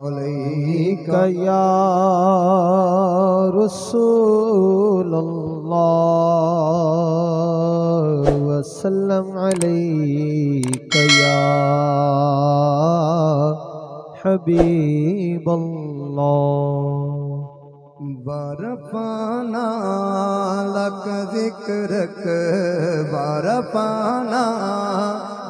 या रसूल वसल्लम या हबीब बरपाना लक जिक्रक बरपाना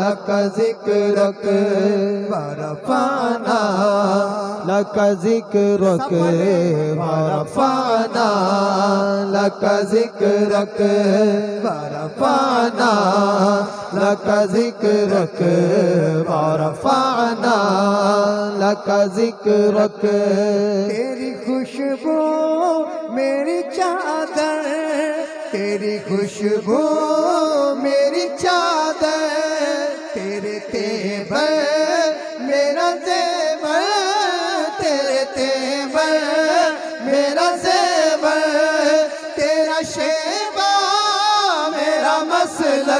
लक जिक्रक बरफाना लक जिक्रक बरफाना लक जिक्रक बरफाना लक जिक्रक तेरी खुशबू मेरी चादर, तेरी खुशबू मेरी चादर।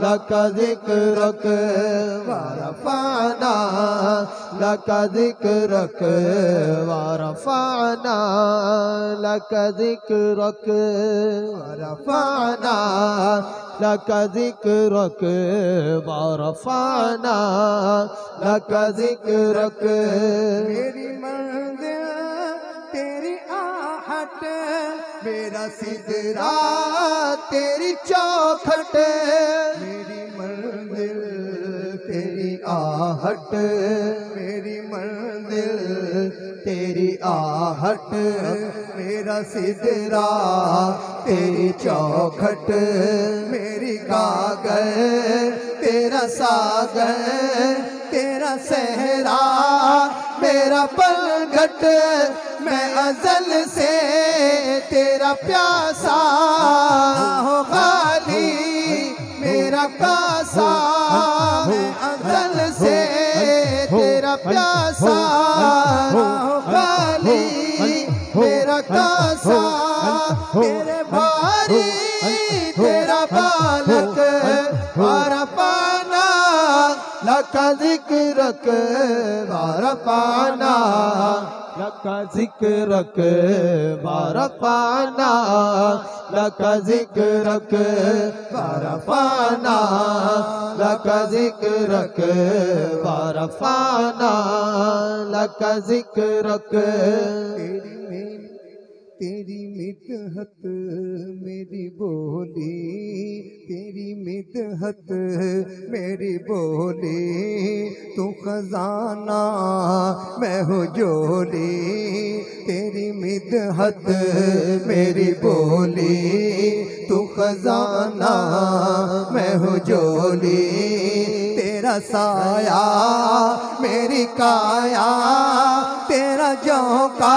लक जिक्रक वारफाना। लक जिक्रक वारफाना। लक जिक्रक वारफाना। लक जिक्रक वारफाना। लक जिक्रक मेरी मेरा सिदरा तेरी चौखट मेरी मंदिर तेरी आहट मेरी मंजिल तेरी आहट मेरा सिदरा तेरी चौखट मेरी कागर तेरा सागर तेरा सहरा, मेरा पल पलघट मैं अजल से तेरा प्यासा हो खाली, मेरा कासा मैं अजल से तेरा प्यासा हो खाली, मेरा कासा तेरे भारी, तेरा बालक लखा सिक रख वार पा लखा सिक रख बार पा लखा सिक रख वारा लका सिक रख वारा तेरी मितहत मेरी बोली, तेरी मितहत मेरी बोली, तू खजाना मैं हूँ जोली, तेरी मितहत मेरी बोली, तू खजाना मैं हूँ जोली, तेरा साया मेरी काया, तेरा जौका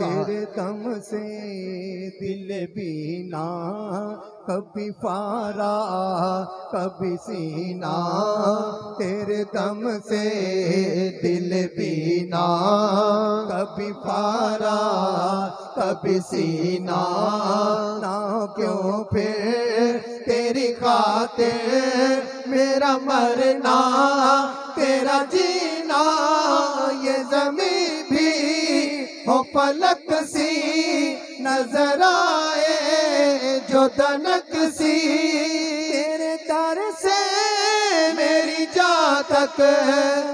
तेरे दम से दिल बीना कभी फारा, कभी सीना, तेरे दम से दिल पीना। कभी फारा, कभी सीना, ना क्यों फिर तेरी खातिर मेरा मरना, तेरा जीना, ये जमी भी हो पलक सी नज़र आए। जो दनक सी तेरे दर से मेरी जा तक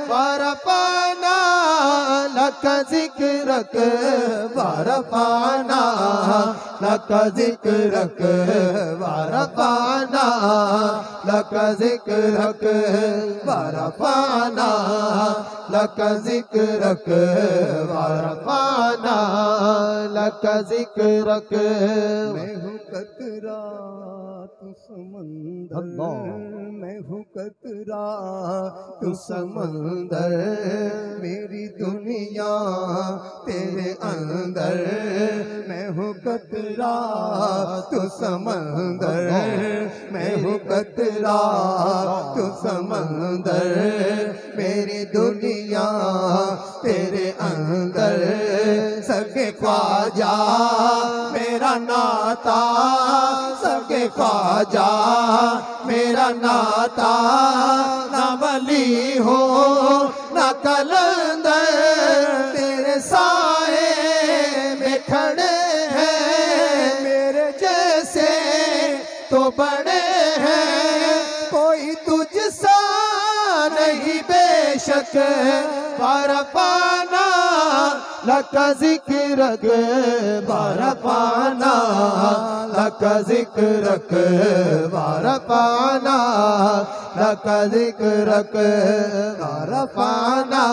बार पाना लक जिक्रक बार पाना। लक जिक्रक बार पाना। लक जिक्रक बार पाना। लक लक जिक्रक मैं हूँ कतरा तू समंदर। मैं हूँ कतरा तू समंदर। मेरी दुनिया तेरे अंदर। मैं हूँ कतरा तू समंदर। मैं हूँ कतरा तू समंदर। मेरी दुनिया तेरे अंदर। सगे ख्वाजा मेरा नाता ख्वाजा मेरा नाता ना बली हो ना कलंदर तेरे साए में खड़े का सिख रखे पाना न किख रख बारा पा न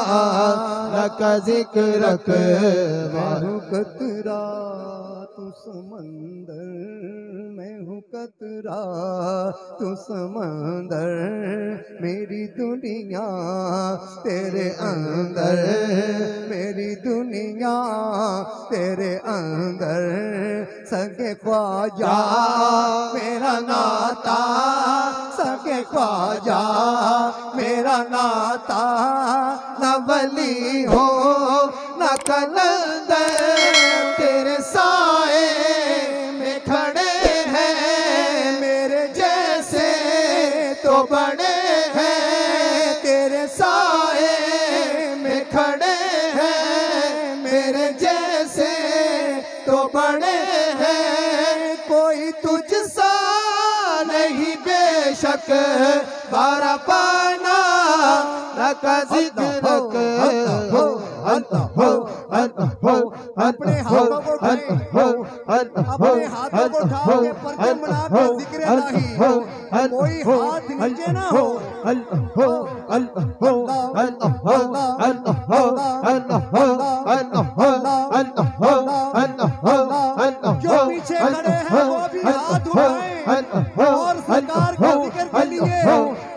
किख तू समंदर मैं हूँ कतरा। तू समंदर मेरी दुनिया, तेरे अंदर, मेरी दुनिया, तेरे अंदर। सगे ख्वाजा, मेरा नाता, सगे ख्वाजा, मेरा नाता। न वली हो, न कलंदर बेशक बारा पाना लक जिक्रक अपने हाथों को उठाएँ। अपने हाथों को उठा के परचम बना के ज़िक्र इलाही। कोई हाथ नीचे ना हो जो पीछे खड़े हैं वो भी हाथ उठाएँ ज़िक्र के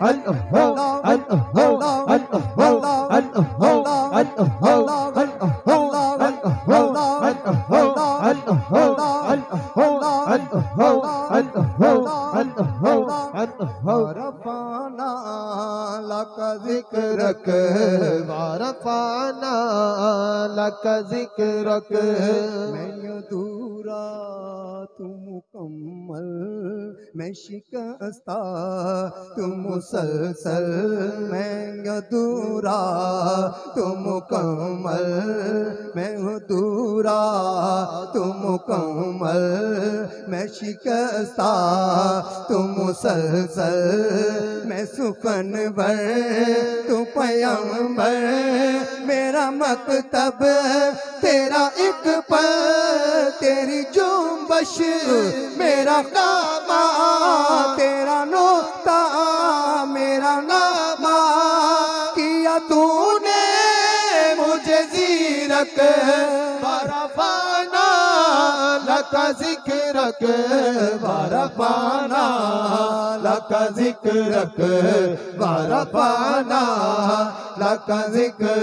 लिए रफाना लक जिक्रक बार पाना लक जिक्रक मैं दूरा तू मुकम्मल, मैं शिकस्ता तू मुसलसल मैं दूरा, तुम मुकम्मल, मैं हूँ दूरा तू मुकम्मल, मैं शिकस्ता, तुम मुसलसल, मैं सुखन भर तू पयंबर मेरा मकतब तेरा एक पल, तेरी जुम्बश, मेरा कामा तेरा नोता, मेरा नामा, किया तूने मुझे जीरक। लका सिक रख हे बारा पा लका ज़िक रख हे बा पा लका ज़िक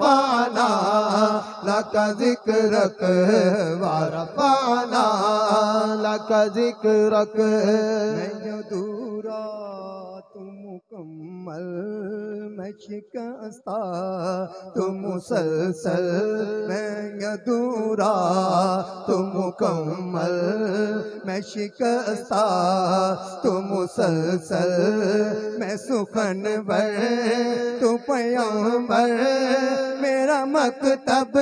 पा लका ज़िक रख हाड़ा लका ज़िक मुकम्मल मैं शिकस्ता तुम मुसलसल मैं अधूरा तुम मुकम्मल मैं शिकस्ता, तुम मुसलसल मैं सुखन बर तू पयंबर मेरा मकतब,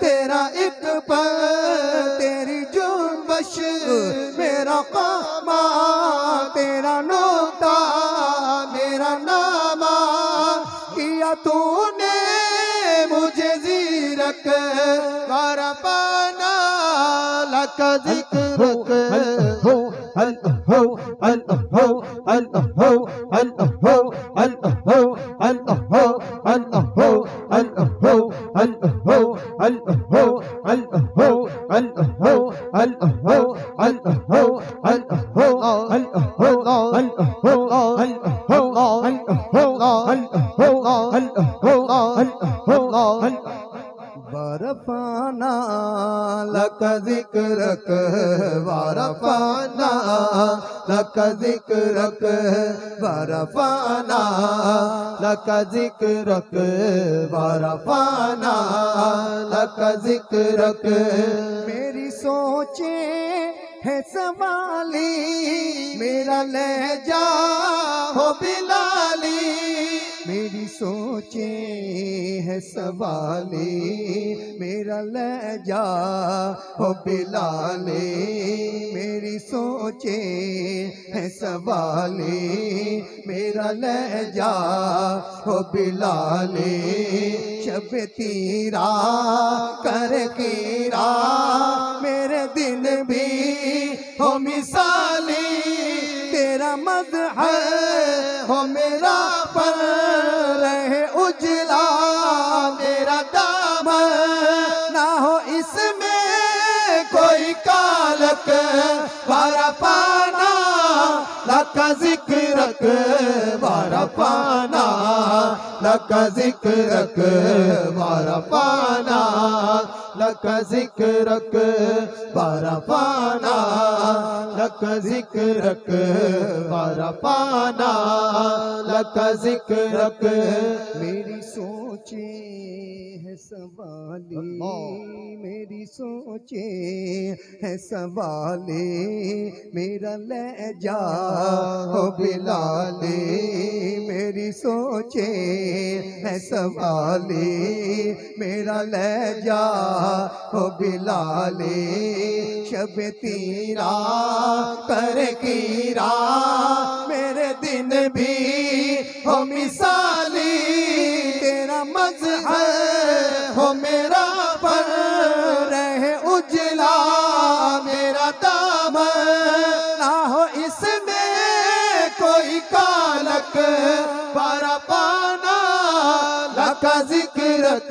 तेरा एक पल तेरी जुम्बश मेरा कामा, तेरा नोता। nama kiya tune mujhe zirak karpana lak zikrak ho ho ho ho ho ho ho ho ho ho ho ho ho लक जिक्रक वरफाना, लक जिक्रक वरफाना, लक जिक्रक वरफाना, लक जिक्रक मेरी सोचे है सवाली, मेरा ले जा हो बिलाली। मेरी सोचे है सवाली, मेरा लहजा हो बिलाली। मेरी सोचे है सवाली, मेरा लहजा हो बिलाली। शब तीरा कर कीरा, मेरे दिन भी हो मिसाली। तेरा मद है हो मेरा पर उजला मेरा दाम ना हो इसमें कोई कालक। बारा पाना लका जिक्रक बारा पाना लका जिक्रक बारा पाना। लक ज़िक्र वारा पाना लक ज़िक्र वारा पाना लक ज़िक्र मेरी सोचे है सवाली। मेरी सोचे है सवाली। मेरा लहजा हो बिलाली। मेरी सोचे है सवाली। मेरा लहजा हो बिलाले शब तीरा कर कीरा।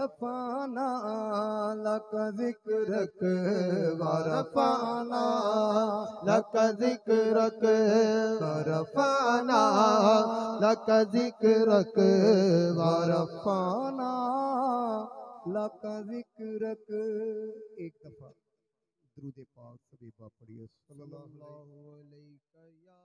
रफाना लक जिक्रक वरफाना, लक जिक्रक वरफाना, लक जिक्रक वरफाना, लक जिक्रक एक दफ़ा दरूद पाक सभी पढ़िए। सल्लल्लाहु अलैहि